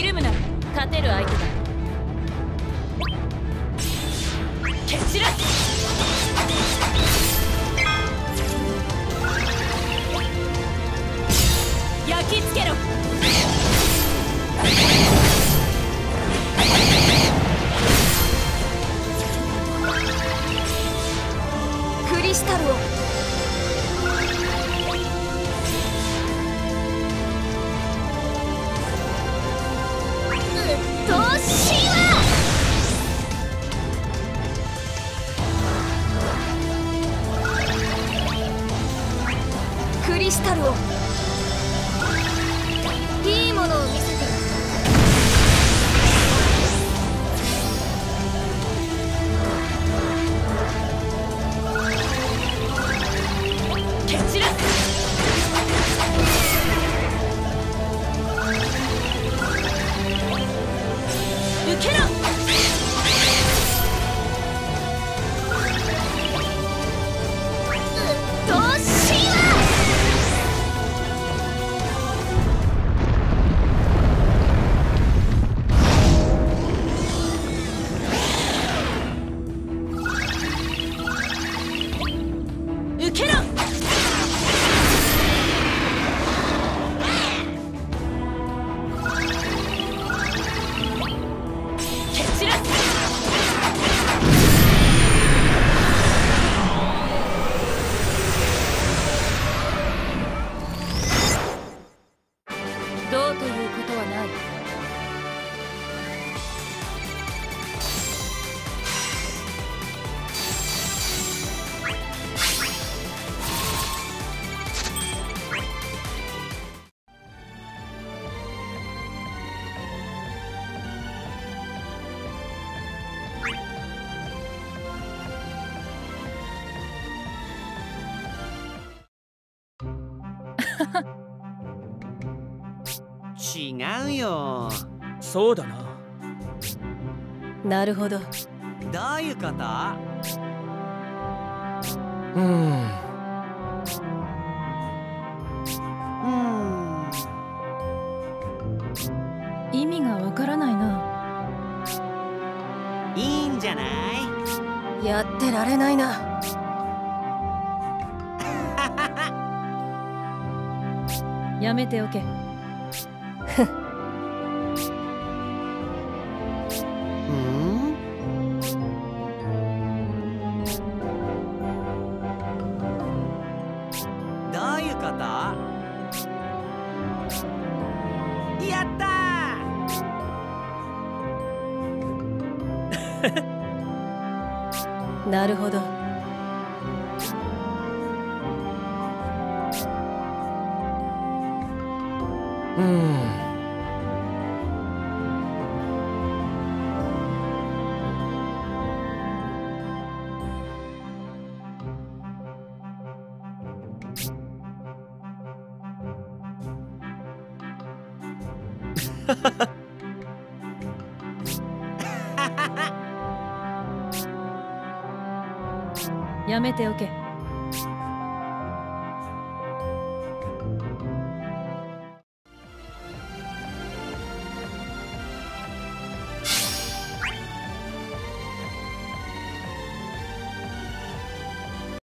勝てる相手だ。蹴散ら焼き付けろクリスタルを。いいものを見せ違うよ。そうだな。なるほど。どういうこと？うん。うん。意味がわからないな。いいんじゃない？やってられないなやめておけ。うん。どういうこと？やった なるほど やめておけ。